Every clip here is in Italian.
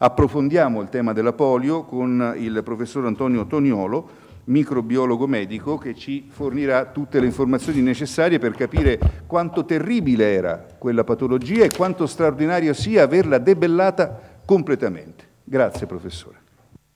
Approfondiamo il tema della polio con il professor Antonio Toniolo, microbiologo medico, che ci fornirà tutte le informazioni necessarie per capire quanto terribile era quella patologia e quanto straordinario sia averla debellata completamente. Grazie professore.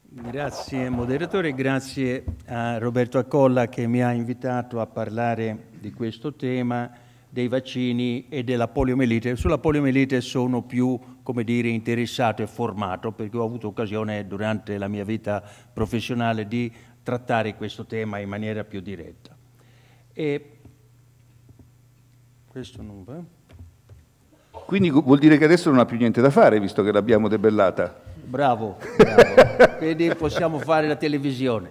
Grazie moderatore, grazie a Roberto Accolla che mi ha invitato a parlare di questo tema dei vaccini e della poliomielite. Sulla poliomielite sono più, come dire, interessato e formato perché ho avuto occasione durante la mia vita professionale di trattare questo tema in maniera più diretta. E questo non va. Quindi vuol dire che adesso non ha più niente da fare, visto che l'abbiamo debellata. Bravo, bravo. quindi possiamo fare la televisione.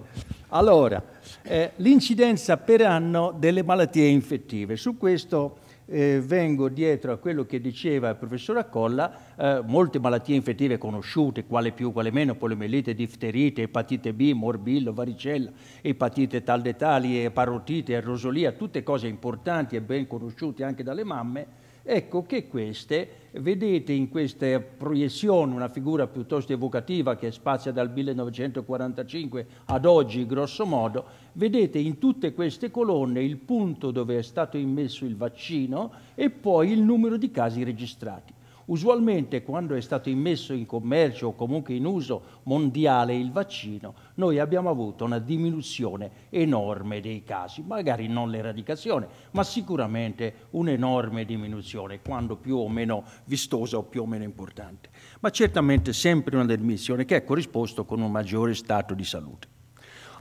Allora, eh, l'incidenza per anno delle malattie infettive. Su questo eh, vengo dietro a quello che diceva il professor Accolla, eh, molte malattie infettive conosciute, quale più, quale meno, poliomielite, difterite, epatite B, morbillo, varicella, epatite tal detali, parotite, rosolia, tutte cose importanti e ben conosciute anche dalle mamme, Ecco che queste, vedete in questa proiezione una figura piuttosto evocativa che spazia dal 1945 ad oggi grosso modo, vedete in tutte queste colonne il punto dove è stato immesso il vaccino e poi il numero di casi registrati. Usualmente quando è stato immesso in commercio o comunque in uso mondiale il vaccino, noi abbiamo avuto una diminuzione enorme dei casi, magari non l'eradicazione, ma sicuramente un'enorme diminuzione, quando più o meno vistosa o più o meno importante, ma certamente sempre una diminuzione che è corrisposto con un maggiore stato di salute.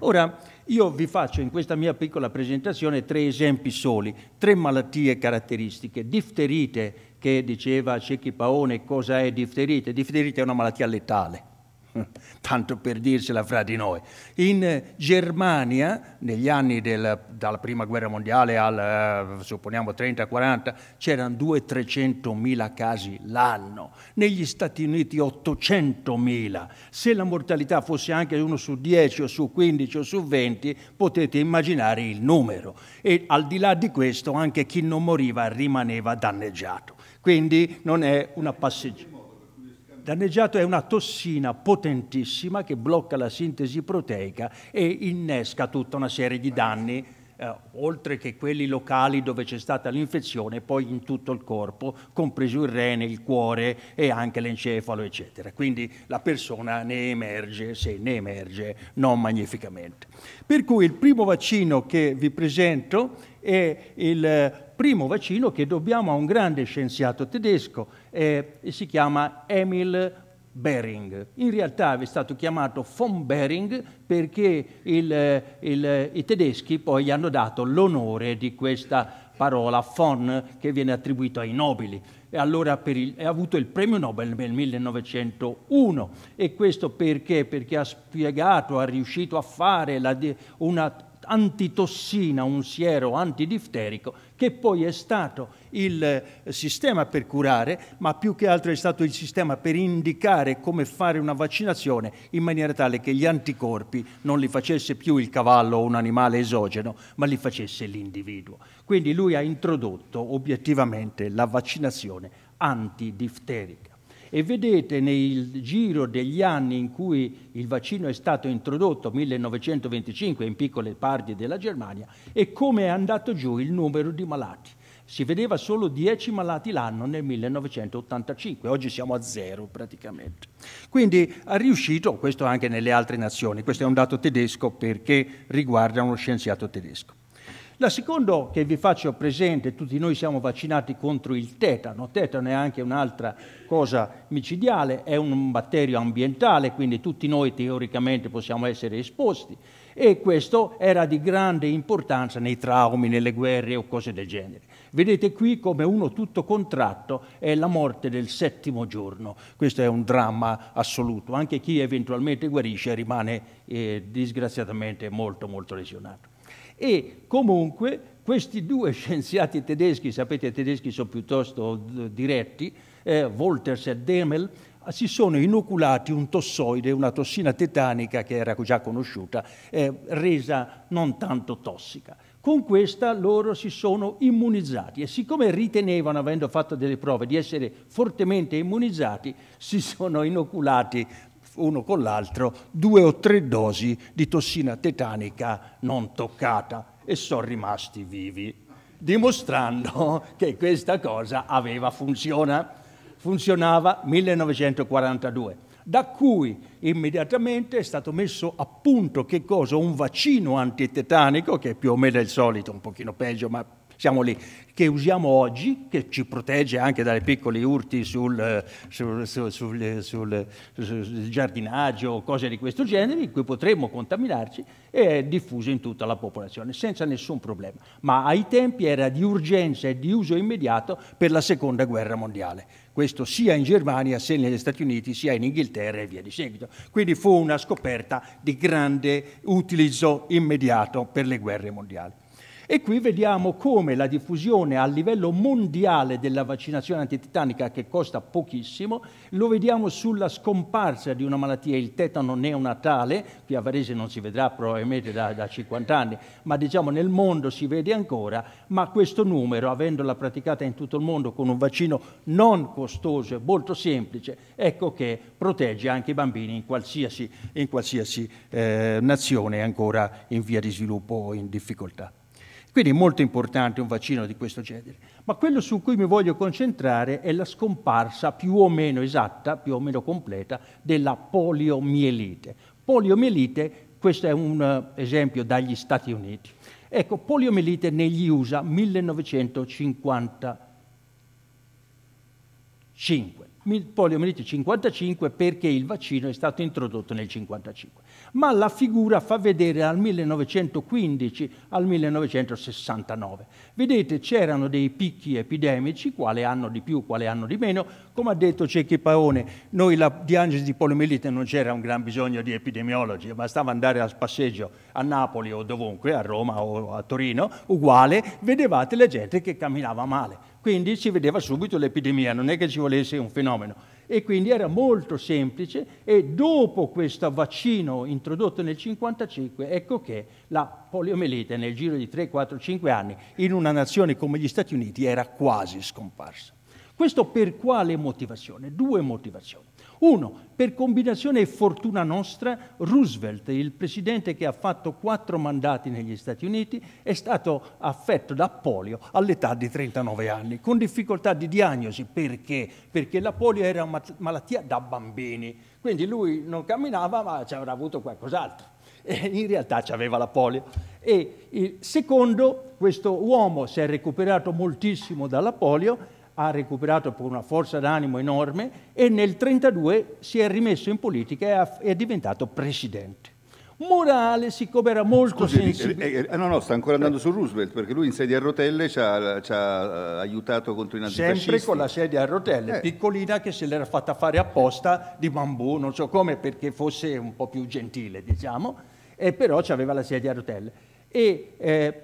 Ora, io vi faccio in questa mia piccola presentazione tre esempi soli, tre malattie caratteristiche. Difterite, che diceva Cecchi Paone, cosa è difterite? Difterite è una malattia letale tanto per dirsela fra di noi. In Germania, negli anni del, dalla prima guerra mondiale al, eh, supponiamo, 30-40, c'erano 200-300 mila casi l'anno, negli Stati Uniti 800 mila. Se la mortalità fosse anche uno su 10 o su 15 o su 20, potete immaginare il numero. E al di là di questo, anche chi non moriva rimaneva danneggiato. Quindi non è una passeggiata. Danneggiato è una tossina potentissima che blocca la sintesi proteica e innesca tutta una serie di danni, eh, oltre che quelli locali dove c'è stata l'infezione, poi in tutto il corpo, compreso il rene, il cuore e anche l'encefalo, eccetera. Quindi la persona ne emerge, se ne emerge, non magnificamente. Per cui il primo vaccino che vi presento è il primo vaccino che dobbiamo a un grande scienziato tedesco, eh, si chiama Emil Bering. In realtà è stato chiamato von Bering perché il, il, i tedeschi poi gli hanno dato l'onore di questa parola von che viene attribuito ai nobili. E allora il, ha avuto il premio Nobel nel 1901 e questo perché? Perché ha spiegato, ha riuscito a fare la, una antitossina, un siero antidifterico, che poi è stato il eh, sistema per curare, ma più che altro è stato il sistema per indicare come fare una vaccinazione in maniera tale che gli anticorpi non li facesse più il cavallo o un animale esogeno, ma li facesse l'individuo. Quindi lui ha introdotto obiettivamente la vaccinazione antidifterica e vedete nel giro degli anni in cui il vaccino è stato introdotto, 1925 in piccole parti della Germania, e come è andato giù il numero di malati. Si vedeva solo 10 malati l'anno nel 1985, oggi siamo a zero praticamente. Quindi ha riuscito, questo anche nelle altre nazioni, questo è un dato tedesco perché riguarda uno scienziato tedesco. La seconda che vi faccio presente, tutti noi siamo vaccinati contro il tetano, tetano è anche un'altra cosa micidiale, è un batterio ambientale, quindi tutti noi teoricamente possiamo essere esposti e questo era di grande importanza nei traumi, nelle guerre o cose del genere. Vedete qui come uno tutto contratto è la morte del settimo giorno. Questo è un dramma assoluto. Anche chi eventualmente guarisce rimane eh, disgraziatamente molto molto lesionato. E comunque questi due scienziati tedeschi, sapete i tedeschi sono piuttosto diretti, eh, Wolters e Demel, si sono inoculati un tossoide, una tossina tetanica che era già conosciuta, eh, resa non tanto tossica. Con questa loro si sono immunizzati e siccome ritenevano, avendo fatto delle prove, di essere fortemente immunizzati, si sono inoculati uno con l'altro due o tre dosi di tossina tetanica non toccata e sono rimasti vivi, dimostrando che questa cosa aveva funziona. Funzionava 1942 da cui immediatamente è stato messo a punto che cosa? Un vaccino antitetanico, che è più o meno il solito, un pochino peggio, ma siamo lì, che usiamo oggi, che ci protegge anche dai piccoli urti sul, sul, sul, sul, giardinaggio cose di questo genere, in cui potremmo contaminarci, e è diffuso in tutta la popolazione, senza nessun problema. Ma ai tempi era di urgenza e di uso immediato per la seconda guerra mondiale questo sia in Germania, sia negli Stati Uniti, sia in Inghilterra e via di seguito. Quindi fu una scoperta di grande utilizzo immediato per le guerre mondiali. E qui vediamo come la diffusione a livello mondiale della vaccinazione antitetanica, che costa pochissimo, lo vediamo sulla scomparsa di una malattia, il tetano neonatale, qui a Varese non si vedrà probabilmente da, da 50 anni, ma diciamo nel mondo si vede ancora, ma questo numero, avendola praticata in tutto il mondo con un vaccino non costoso e molto semplice, ecco che protegge anche i bambini in qualsiasi, in qualsiasi eh, nazione ancora in via di sviluppo o in difficoltà. Quindi è molto importante un vaccino di questo genere. Ma quello su cui mi voglio concentrare è la scomparsa più o meno esatta, più o meno completa, della poliomielite. Poliomielite, questo è un uh, esempio dagli Stati Uniti. Ecco, poliomielite negli USA 1955 poliomielite 55 perché il vaccino è stato introdotto nel 55. Ma la figura fa vedere dal 1915 al 1969. Vedete, c'erano dei picchi epidemici, quale anno di più, quale anno di meno. Come ha detto Cecchi Paone, noi la diagnosi di poliomielite non c'era un gran bisogno di epidemiologi, bastava andare al passeggio a Napoli o dovunque, a Roma o a Torino, uguale, vedevate la gente che camminava male quindi si vedeva subito l'epidemia, non è che ci volesse un fenomeno. E quindi era molto semplice e dopo questo vaccino introdotto nel 1955, ecco che la poliomelite nel giro di 3, 4, 5 anni in una nazione come gli Stati Uniti era quasi scomparsa. Questo per quale motivazione? Due motivazioni. Uno, per combinazione e fortuna nostra, Roosevelt, il presidente che ha fatto quattro mandati negli Stati Uniti, è stato affetto da polio all'età di 39 anni, con difficoltà di diagnosi. Perché? Perché la polio era una malattia da bambini, quindi lui non camminava ma ci avrà avuto qualcos'altro. In realtà aveva la polio. E secondo, questo uomo si è recuperato moltissimo dalla polio ha recuperato per una forza d'animo enorme e nel 1932 si è rimesso in politica e è diventato presidente. Morale, siccome era molto Scusi, sensibile... Eh, eh, no, no, sta ancora andando su Roosevelt, perché lui in sedia a rotelle ci ha, ci ha eh, aiutato contro i nazifascisti. Sempre con la sedia a rotelle, eh. piccolina che se l'era fatta fare apposta di bambù, non so come, perché fosse un po' più gentile, diciamo, e però aveva la sedia a rotelle. E eh,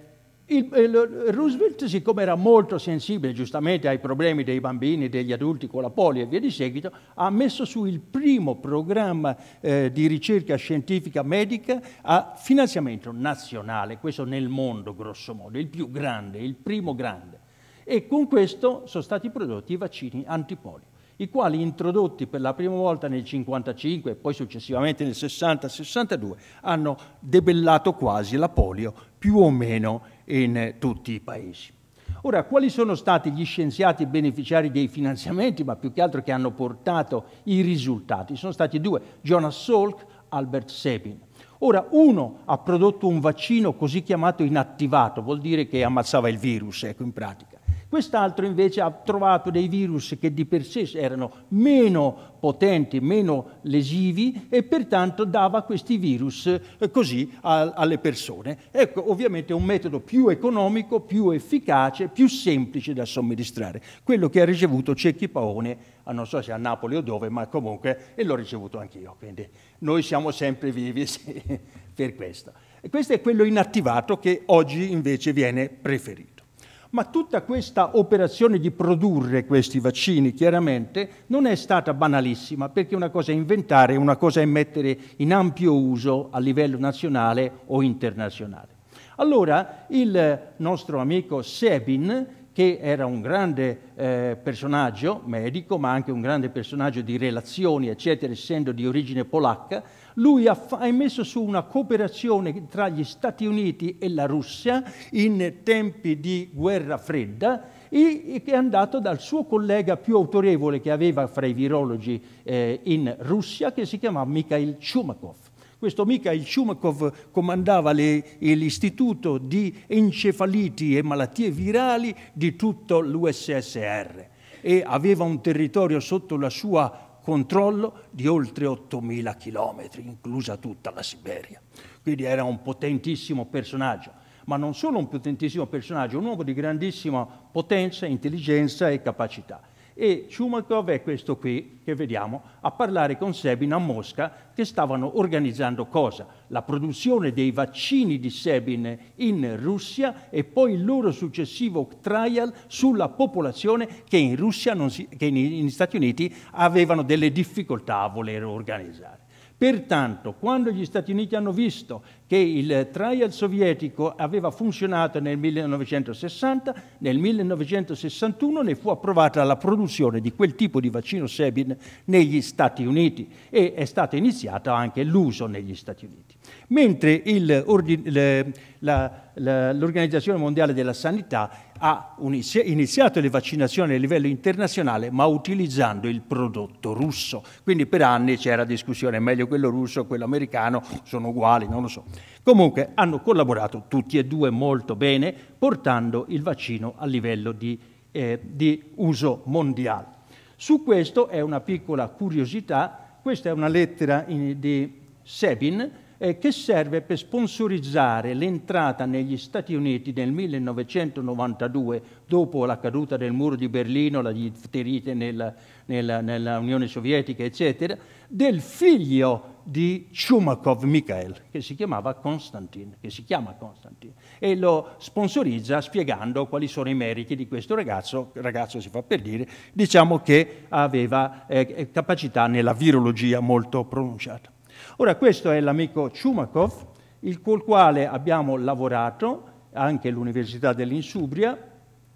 il, il, Roosevelt, siccome era molto sensibile giustamente ai problemi dei bambini, degli adulti con la polio e via di seguito, ha messo su il primo programma eh, di ricerca scientifica medica a finanziamento nazionale, questo nel mondo grosso modo, il più grande, il primo grande. E con questo sono stati prodotti i vaccini antipolio i quali introdotti per la prima volta nel 55 e poi successivamente nel 60-62 hanno debellato quasi la polio più o meno in tutti i paesi. Ora, quali sono stati gli scienziati beneficiari dei finanziamenti, ma più che altro che hanno portato i risultati? Sono stati due, Jonas Salk, Albert Sabin. Ora, uno ha prodotto un vaccino così chiamato inattivato, vuol dire che ammazzava il virus, ecco, in pratica. Quest'altro invece ha trovato dei virus che di per sé erano meno potenti, meno lesivi e pertanto dava questi virus eh, così alle persone. Ecco, ovviamente un metodo più economico, più efficace, più semplice da somministrare. Quello che ha ricevuto Cecchi Paone, non so se a Napoli o dove, ma comunque, e l'ho ricevuto anch'io. Quindi noi siamo sempre vivi per questo. E questo è quello inattivato che oggi invece viene preferito. Ma tutta questa operazione di produrre questi vaccini, chiaramente, non è stata banalissima, perché una cosa è inventare una cosa è mettere in ampio uso a livello nazionale o internazionale. Allora il nostro amico Sebin, che era un grande eh, personaggio medico, ma anche un grande personaggio di relazioni, eccetera, essendo di origine polacca, lui ha, ha messo su una cooperazione tra gli Stati Uniti e la Russia in tempi di guerra fredda e che è andato dal suo collega più autorevole che aveva fra i virologi eh, in Russia, che si chiamava Mikhail Chumakov. Questo Mikhail Chumakov comandava le, l'istituto di encefaliti e malattie virali di tutto l'USSR e aveva un territorio sotto la sua controllo di oltre 8.000 chilometri, inclusa tutta la Siberia. Quindi era un potentissimo personaggio, ma non solo un potentissimo personaggio, un uomo di grandissima potenza, intelligenza e capacità e Chumakov è questo qui che vediamo a parlare con Sebin a Mosca che stavano organizzando cosa? La produzione dei vaccini di Sebin in Russia e poi il loro successivo trial sulla popolazione che in Russia, si, che negli Stati Uniti avevano delle difficoltà a voler organizzare. Pertanto, quando gli Stati Uniti hanno visto che il trial sovietico aveva funzionato nel 1960, nel 1961 ne fu approvata la produzione di quel tipo di vaccino Sabin negli Stati Uniti e è stato iniziato anche l'uso negli Stati Uniti. Mentre l'Organizzazione Mondiale della Sanità ha iniziato le vaccinazioni a livello internazionale, ma utilizzando il prodotto russo. Quindi per anni c'era discussione, è meglio quello russo o quello americano, sono uguali, non lo so. Comunque hanno collaborato tutti e due molto bene, portando il vaccino a livello di, eh, di uso mondiale. Su questo è una piccola curiosità, questa è una lettera in, di Sebin, eh, che serve per sponsorizzare l'entrata negli Stati Uniti nel 1992, dopo la caduta del muro di Berlino, la ferite nella, nella, nella Unione Sovietica, eccetera, del figlio di Chumakov Mikhail, che si chiamava Konstantin, che si chiama Konstantin, e lo sponsorizza spiegando quali sono i meriti di questo ragazzo, ragazzo si fa per dire, diciamo che aveva eh, capacità nella virologia molto pronunciata. Ora questo è l'amico Chumakov, il col quale abbiamo lavorato anche all'Università dell'Insubria,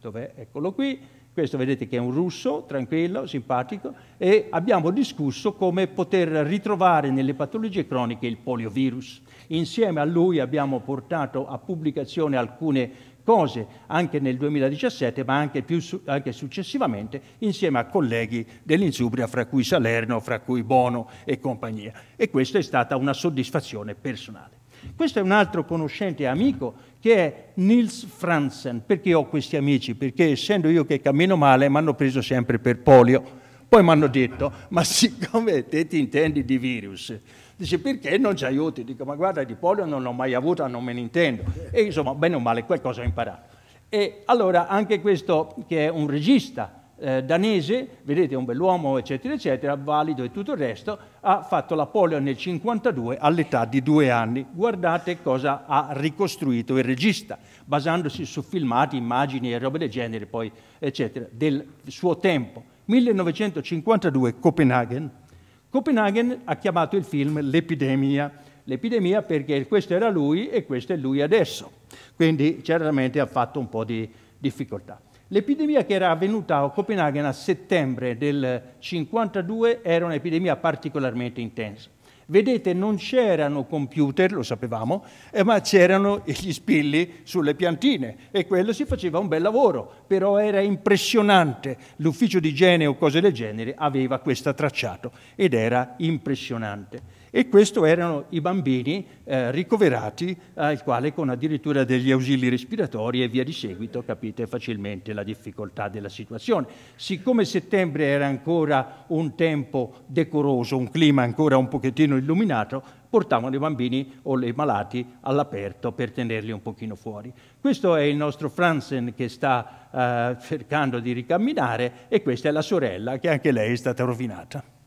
dove eccolo qui, questo vedete che è un russo, tranquillo, simpatico, e abbiamo discusso come poter ritrovare nelle patologie croniche il poliovirus. Insieme a lui abbiamo portato a pubblicazione alcune cose anche nel 2017, ma anche, più, anche successivamente, insieme a colleghi dell'Insubria, fra cui Salerno, fra cui Bono e compagnia. E questa è stata una soddisfazione personale. Questo è un altro conoscente amico che è Nils Franzen. Perché ho questi amici? Perché essendo io che cammino male mi hanno preso sempre per polio. Poi mi hanno detto, ma siccome te ti intendi di virus, Dice, perché non ci aiuti? Dico, ma guarda, di polio non l'ho mai avuto, non me ne intendo. E insomma, bene o male, qualcosa ho imparato. E allora anche questo, che è un regista eh, danese, vedete, un bell'uomo, eccetera, eccetera, valido e tutto il resto, ha fatto la polio nel 52 all'età di due anni. Guardate cosa ha ricostruito il regista, basandosi su filmati, immagini e robe del genere, poi, eccetera, del suo tempo. 1952, Copenaghen. Copenaghen ha chiamato il film L'epidemia. L'epidemia perché questo era lui e questo è lui adesso. Quindi certamente ha fatto un po' di difficoltà. L'epidemia che era avvenuta a Copenaghen a settembre del 1952 era un'epidemia particolarmente intensa. Vedete, non c'erano computer, lo sapevamo, eh, ma c'erano gli spilli sulle piantine e quello si faceva un bel lavoro, però era impressionante. L'ufficio di igiene o cose del genere aveva questo tracciato ed era impressionante. E questi erano i bambini eh, ricoverati, al quale con addirittura degli ausili respiratori e via di seguito capite facilmente la difficoltà della situazione. Siccome settembre era ancora un tempo decoroso, un clima ancora un pochettino illuminato, portavano i bambini o i malati all'aperto per tenerli un pochino fuori. Questo è il nostro Franzen che sta eh, cercando di ricamminare e questa è la sorella che anche lei è stata rovinata.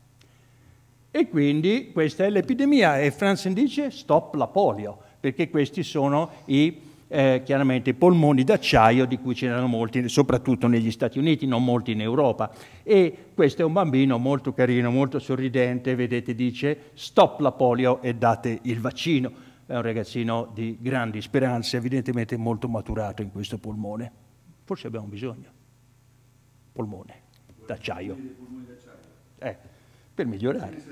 E quindi questa è l'epidemia e Franzen dice stop la polio, perché questi sono i, eh, chiaramente i polmoni d'acciaio di cui ce n'erano molti, soprattutto negli Stati Uniti, non molti in Europa. E questo è un bambino molto carino, molto sorridente, vedete, dice stop la polio e date il vaccino. è un ragazzino di grandi speranze, evidentemente molto maturato in questo polmone. Forse abbiamo bisogno. Polmone d'acciaio. Eh, per migliorare.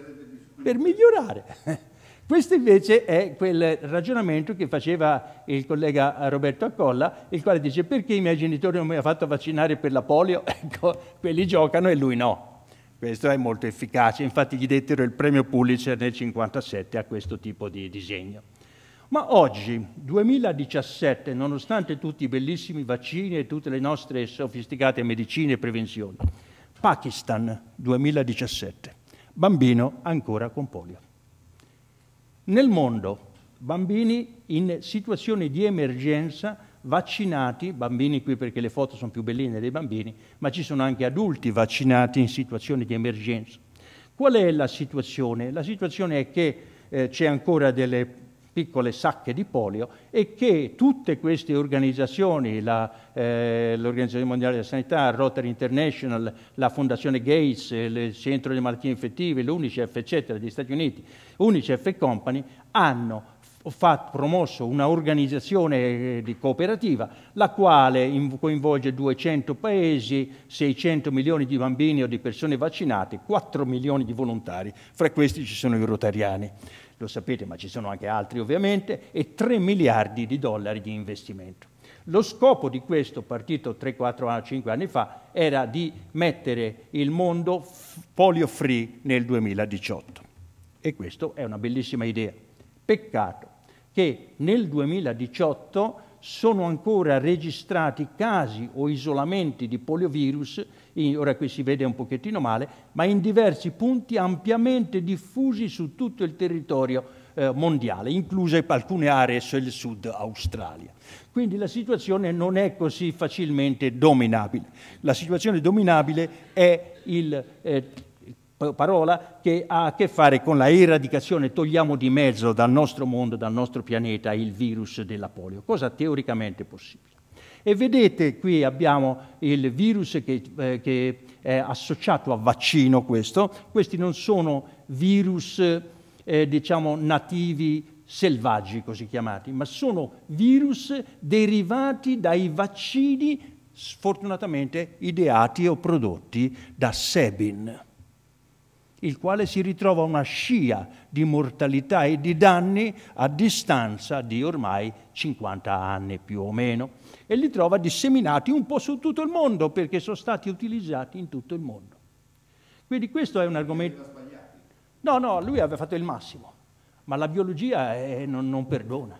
Per migliorare. Questo invece è quel ragionamento che faceva il collega Roberto Accolla, il quale dice perché i miei genitori non mi hanno fatto vaccinare per la polio, ecco, quelli giocano e lui no. Questo è molto efficace, infatti gli dettero il premio Pulitzer nel 1957 a questo tipo di disegno. Ma oggi, 2017, nonostante tutti i bellissimi vaccini e tutte le nostre sofisticate medicine e prevenzioni, Pakistan 2017, bambino ancora con polio. Nel mondo, bambini in situazioni di emergenza vaccinati, bambini qui perché le foto sono più belline dei bambini, ma ci sono anche adulti vaccinati in situazioni di emergenza. Qual è la situazione? La situazione è che eh, c'è ancora delle piccole sacche di polio e che tutte queste organizzazioni, eh, l'Organizzazione Mondiale della Sanità, Rotary International, la Fondazione Gates, il Centro delle Malattie Infettive, l'UNICEF, eccetera, degli Stati Uniti, UNICEF e company, hanno fatto, promosso un'organizzazione eh, di cooperativa, la quale coinvolge 200 paesi, 600 milioni di bambini o di persone vaccinate, 4 milioni di volontari, fra questi ci sono i rotariani, lo sapete, ma ci sono anche altri ovviamente, e 3 miliardi di dollari di investimento. Lo scopo di questo partito 3, 4, 5 anni fa era di mettere il mondo polio free nel 2018 e questa è una bellissima idea. Peccato che nel 2018 sono ancora registrati casi o isolamenti di poliovirus, ora qui si vede un pochettino male, ma in diversi punti ampiamente diffusi su tutto il territorio eh, mondiale, incluse alcune aree sul sud Australia. Quindi la situazione non è così facilmente dominabile. La situazione dominabile è il eh, parola che ha a che fare con la eradicazione, togliamo di mezzo dal nostro mondo, dal nostro pianeta il virus della polio, cosa teoricamente possibile. E vedete qui abbiamo il virus che, eh, che è associato a vaccino questo, questi non sono virus eh, diciamo nativi selvaggi così chiamati, ma sono virus derivati dai vaccini sfortunatamente ideati o prodotti da Sebin il quale si ritrova una scia di mortalità e di danni a distanza di ormai 50 anni più o meno e li trova disseminati un po' su tutto il mondo perché sono stati utilizzati in tutto il mondo. Quindi questo è un argomento... No, no, lui aveva fatto il massimo, ma la biologia è, non, non perdona.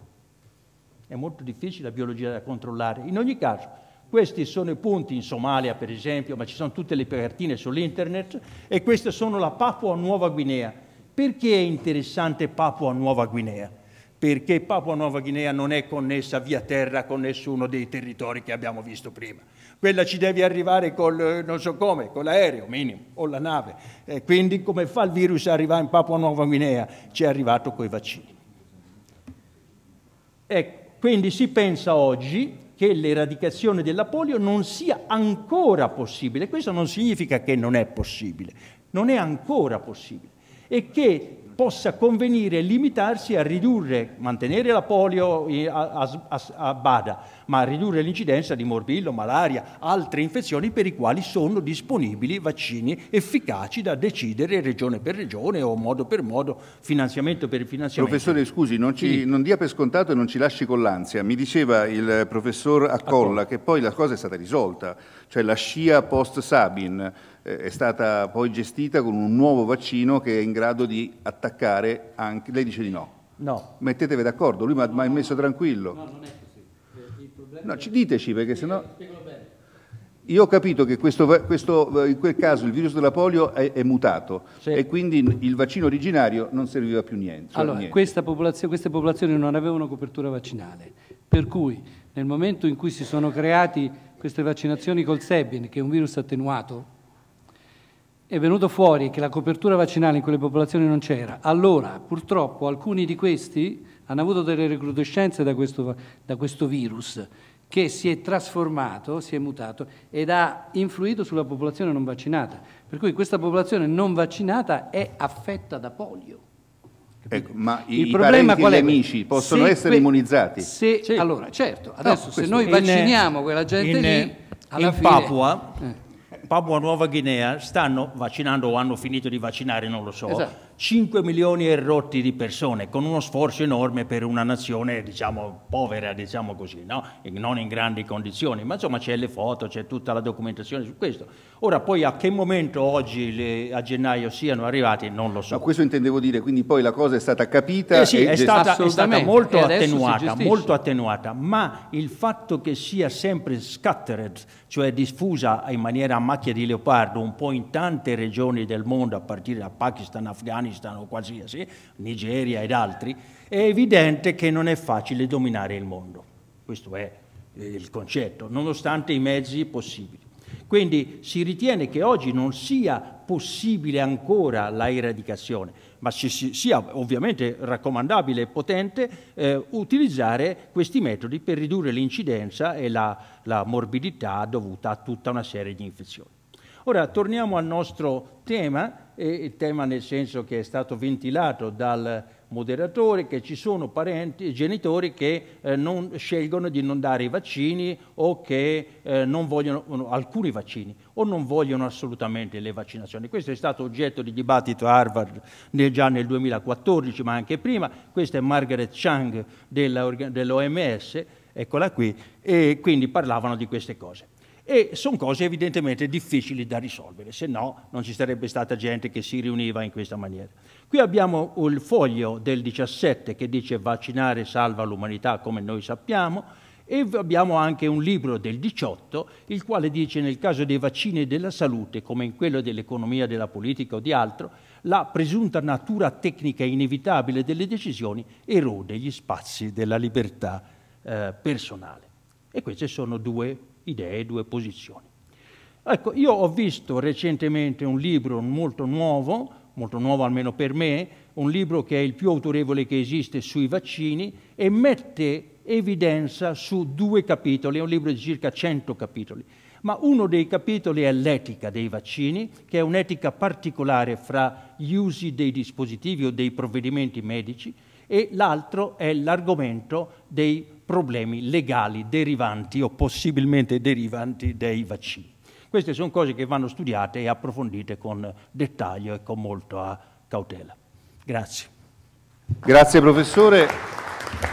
È molto difficile la biologia da controllare. In ogni caso, questi sono i punti in Somalia, per esempio, ma ci sono tutte le cartine sull'internet, e queste sono la Papua Nuova Guinea. Perché è interessante Papua Nuova Guinea? Perché Papua Nuova Guinea non è connessa via terra con nessuno dei territori che abbiamo visto prima. Quella ci devi arrivare col, non so come, con l'aereo minimo, o la nave. E quindi come fa il virus ad arrivare in Papua Nuova Guinea? Ci è arrivato coi vaccini. Ecco, quindi si pensa oggi che l'eradicazione della polio non sia ancora possibile. Questo non significa che non è possibile, non è ancora possibile. E che possa convenire limitarsi a ridurre, mantenere la polio a, a, a, bada, ma a ridurre l'incidenza di morbillo, malaria, altre infezioni per i quali sono disponibili vaccini efficaci da decidere regione per regione o modo per modo, finanziamento per finanziamento. Professore, scusi, non, ci, sì. non dia per scontato e non ci lasci con l'ansia. Mi diceva il professor Accolla, che poi la cosa è stata risolta, cioè la scia post-Sabin eh, è stata poi gestita con un nuovo vaccino che è in grado di attaccare anche... Lei dice di no? No. Mettetevi d'accordo, lui mi ha no, messo tranquillo. No, non è così. Eh, no, ci diteci perché sennò... Io ho capito che questo, questo, in quel caso il virus della polio è, è mutato sì. e quindi il vaccino originario non serviva più niente. Cioè allora, niente. Popolazio, queste popolazioni non avevano copertura vaccinale, per cui nel momento in cui si sono creati queste vaccinazioni col Sebin, che è un virus attenuato, è venuto fuori che la copertura vaccinale in quelle popolazioni non c'era. Allora, purtroppo, alcuni di questi hanno avuto delle recrudescenze da questo, da questo virus che si è trasformato, si è mutato ed ha influito sulla popolazione non vaccinata. Per cui questa popolazione non vaccinata è affetta da polio. Ecco, ma il i parenti e gli amici possono se essere immunizzati? Se, sì. Allora, certo, adesso no, se noi vacciniamo in, quella gente in, lì, alla in fine, Papua, eh. Papua Nuova Guinea stanno vaccinando o hanno finito di vaccinare, non lo so, esatto 5 milioni e rotti di persone, con uno sforzo enorme per una nazione, diciamo, povera, diciamo così, no? non in grandi condizioni, ma insomma c'è le foto, c'è tutta la documentazione su questo. Ora, poi a che momento oggi le, a gennaio siano arrivati, non lo so. Ma questo intendevo dire, quindi poi la cosa è stata capita eh sì, è, stata, è stata molto attenuata, molto attenuata, ma il fatto che sia sempre scattered, cioè diffusa in maniera a macchia di leopardo un po' in tante regioni del mondo, a partire da Pakistan, Afghanistan, Afghanistan o qualsiasi, Nigeria ed altri, è evidente che non è facile dominare il mondo. Questo è il concetto, nonostante i mezzi possibili. Quindi si ritiene che oggi non sia possibile ancora la eradicazione, ma sia ovviamente raccomandabile e potente eh, utilizzare questi metodi per ridurre l'incidenza e la, la morbidità dovuta a tutta una serie di infezioni. Ora torniamo al nostro tema, il tema nel senso che è stato ventilato dal moderatore, che ci sono parenti genitori che eh, non, scelgono di non dare i vaccini o che eh, non vogliono no, alcuni vaccini o non vogliono assolutamente le vaccinazioni. Questo è stato oggetto di dibattito a Harvard nel, già nel 2014, ma anche prima. Questa è Margaret Chang dell'OMS, eccola qui, e quindi parlavano di queste cose. E sono cose evidentemente difficili da risolvere, se no non ci sarebbe stata gente che si riuniva in questa maniera. Qui abbiamo il foglio del 17 che dice vaccinare salva l'umanità come noi sappiamo e abbiamo anche un libro del 18 il quale dice nel caso dei vaccini e della salute come in quello dell'economia, della politica o di altro la presunta natura tecnica inevitabile delle decisioni erode gli spazi della libertà eh, personale. E queste sono due idee, due posizioni. Ecco, io ho visto recentemente un libro molto nuovo, molto nuovo almeno per me, un libro che è il più autorevole che esiste sui vaccini e mette evidenza su due capitoli, è un libro di circa 100 capitoli, ma uno dei capitoli è l'etica dei vaccini, che è un'etica particolare fra gli usi dei dispositivi o dei provvedimenti medici, e l'altro è l'argomento dei problemi legali derivanti o possibilmente derivanti dai vaccini. Queste sono cose che vanno studiate e approfondite con dettaglio e con molta cautela. Grazie. Grazie professore,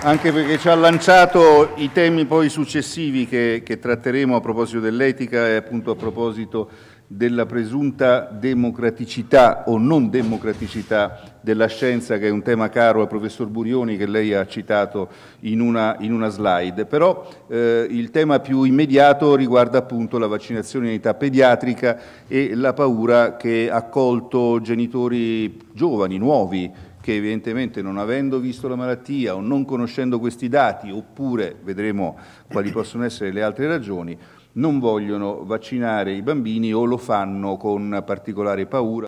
anche perché ci ha lanciato i temi poi successivi che, che tratteremo a proposito dell'etica e appunto a proposito della presunta democraticità o non democraticità della scienza, che è un tema caro al professor Burioni che lei ha citato in una, in una slide. Però eh, il tema più immediato riguarda appunto la vaccinazione in età pediatrica e la paura che ha colto genitori giovani, nuovi, che evidentemente non avendo visto la malattia o non conoscendo questi dati, oppure vedremo quali possono essere le altre ragioni, non vogliono vaccinare i bambini o lo fanno con particolare paura.